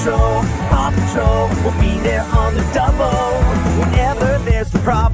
Patrol, Paw Patrol will be there on the double whenever there's a problem.